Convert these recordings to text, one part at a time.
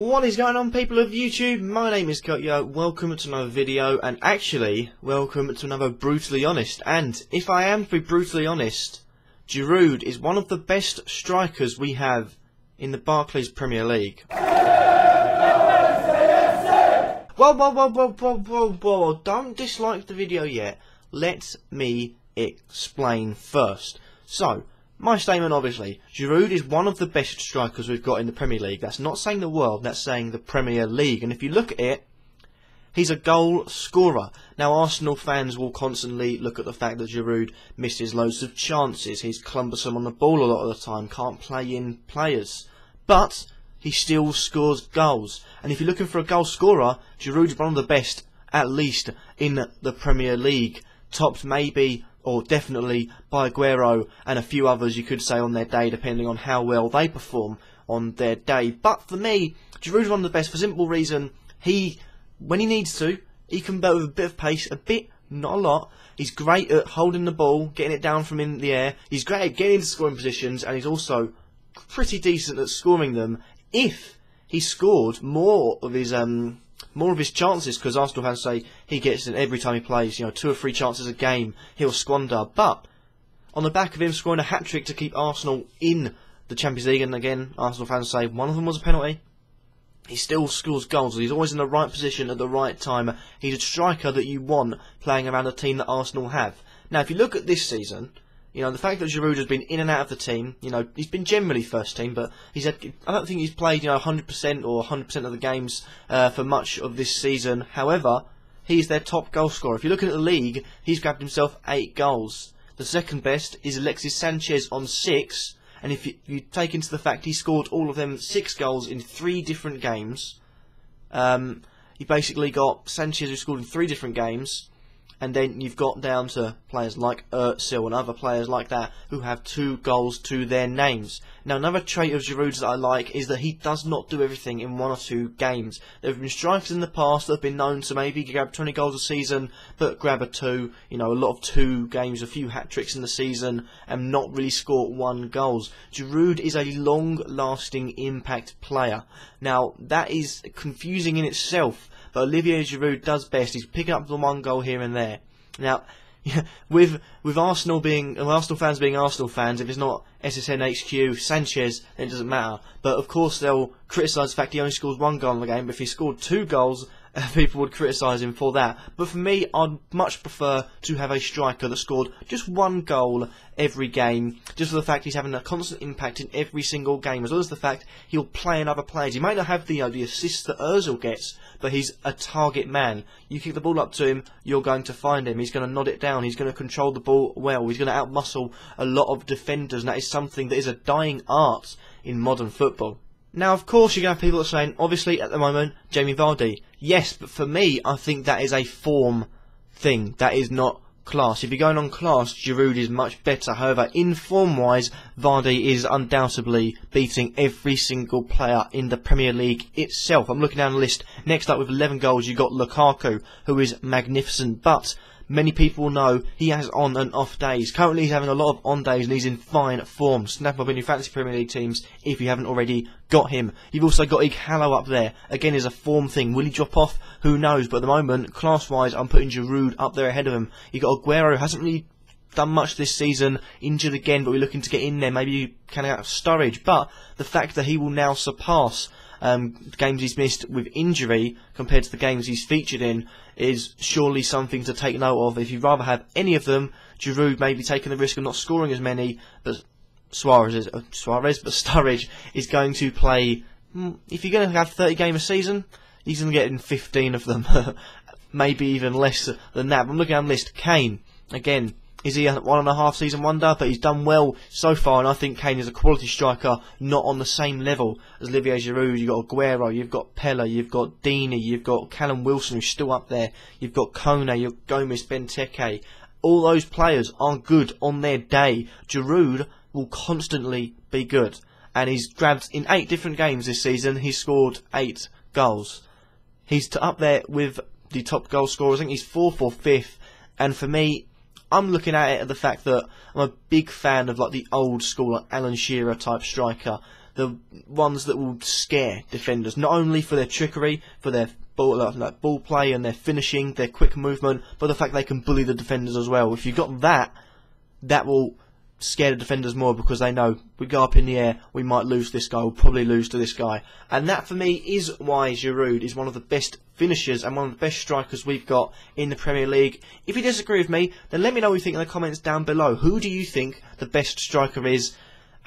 What is going on people of YouTube? My name is Kurtyoy, welcome to another video and actually welcome to another Brutally Honest and if I am to be brutally honest Giroud is one of the best strikers we have in the Barclays Premier League. Whoa, whoa, whoa, whoa, whoa, whoa, whoa, don't dislike the video yet. Let me explain first. So, my statement, obviously, Giroud is one of the best strikers we've got in the Premier League. That's not saying the world, that's saying the Premier League. And if you look at it, he's a goal scorer. Now, Arsenal fans will constantly look at the fact that Giroud misses loads of chances. He's cumbersome on the ball a lot of the time, can't play in players. But he still scores goals. And if you're looking for a goal scorer, Giroud's one of the best, at least, in the Premier League. Topped maybe or definitely by Aguero and a few others you could say on their day, depending on how well they perform on their day. But for me, Giroud's one of the best for simple reason. He, when he needs to, he can go with a bit of pace, a bit, not a lot. He's great at holding the ball, getting it down from in the air. He's great at getting into scoring positions, and he's also pretty decent at scoring them. If he scored more of his um, more of his chances because Arsenal fans say he gets in every time he plays, you know, two or three chances a game he'll squander. But on the back of him scoring a hat trick to keep Arsenal in the Champions League, and again, Arsenal fans say one of them was a penalty. He still scores goals. He's always in the right position at the right time. He's a striker that you want playing around a team that Arsenal have. Now, if you look at this season, you know, the fact that Giroud has been in and out of the team, you know, he's been generally first team, but he's had, I don't think he's played, you know, 100% or 100% of the games uh, for much of this season. However, he's their top goal scorer. If you look at the league, he's grabbed himself eight goals. The second best is Alexis Sanchez on six, and if you, you take into the fact he scored all of them six goals in three different games, um, basically got Sanchez who scored in three different games, and then you've got down to players like Özil and other players like that who have two goals to their names. Now, another trait of Giroud's that I like is that he does not do everything in one or two games. There have been strikers in the past that have been known to maybe grab 20 goals a season, but grab a two, you know, a lot of two games, a few hat tricks in the season, and not really score one goals. Giroud is a long-lasting impact player. Now, that is confusing in itself but Olivier Giroud does best. He's picking up the one goal here and there. Now, with with Arsenal being Arsenal fans being Arsenal fans, if it's not SSN HQ Sanchez, then it doesn't matter. But of course they'll criticise the fact he only scores one goal in the game. But if he scored two goals, people would criticise him for that. But for me, I'd much prefer to have a striker that scored just one goal every game, just for the fact he's having a constant impact in every single game, as well as the fact he'll play in other players. He might not have the, you know, the assists that Ozil gets, but he's a target man. You kick the ball up to him, you're going to find him. He's going to nod it down. He's going to control the ball well. He's going to outmuscle a lot of defenders, and that is something that is a dying art in modern football. Now, of course, you're going to have people saying, obviously, at the moment, Jamie Vardy. Yes, but for me, I think that is a form thing. That is not class. If you're going on class, Giroud is much better. However, in form-wise, Vardy is undoubtedly beating every single player in the Premier League itself. I'm looking down the list. Next up with 11 goals, you've got Lukaku, who is magnificent. But many people know he has on and off days. Currently, he's having a lot of on days and he's in fine form. Snap up in your fantasy Premier League teams if you haven't already got him. You've also got Ighalo up there. Again, is a form thing. Will he drop off? Who knows? But at the moment, class-wise, I'm putting Giroud up there ahead of him. You've got Aguero, hasn't really done much this season, injured again, but we're looking to get in there. Maybe you can out of Sturridge. But the fact that he will now surpass um, games he's missed with injury compared to the games he's featured in is surely something to take note of. If you'd rather have any of them, Giroud may be taking the risk of not scoring as many, but Suarez, is, uh, Suarez, but Sturridge is going to play. Hmm, if you're going to have 30 games a season, he's going to get in 15 of them, maybe even less than that. I'm looking at the list. Kane, again, is he a one and a half season wonder? But he's done well so far, and I think Kane is a quality striker, not on the same level as Olivier Giroud. You've got Aguero, you've got Pellè, you've got Deeney, you've got Callum Wilson, who's still up there. You've got Kone, you've got Gomez, Benteke. All those players are good on their day. Giroud will constantly be good, and he's grabbed in eight different games this season. He's scored eight goals. He's up there with the top goal scorers. I think he's fourth or fifth. And for me, I'm looking at it at the fact that I'm a big fan of like the old school like Alan Shearer type striker the ones that will scare defenders, not only for their trickery, for their ball, like, ball play and their finishing, their quick movement, but the fact they can bully the defenders as well. If you've got that, that will scare the defenders more because they know we go up in the air, we might lose this guy, we'll probably lose to this guy. And that for me is why Giroud is one of the best finishers and one of the best strikers we've got in the Premier League. If you disagree with me, then let me know what you think in the comments down below. Who do you think the best striker is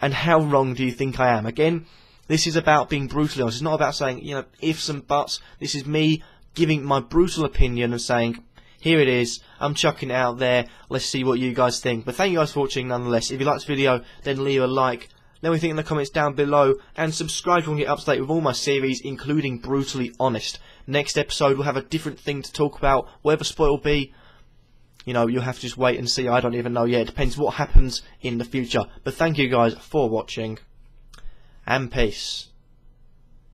and how wrong do you think I am? Again, this is about being brutally honest. It's not about saying, you know, ifs and buts. This is me giving my brutal opinion and saying, here it is. I'm chucking it out there. Let's see what you guys think. But thank you guys for watching nonetheless. If you liked this video, then leave a like. Let me think in the comments down below. And subscribe if you want to get up to date with all my series, including Brutally Honest. Next episode, we'll have a different thing to talk about. Whatever sport will be, you know, you'll have to just wait and see. I don't even know yet. It depends what happens in the future. But thank you guys for watching. And peace.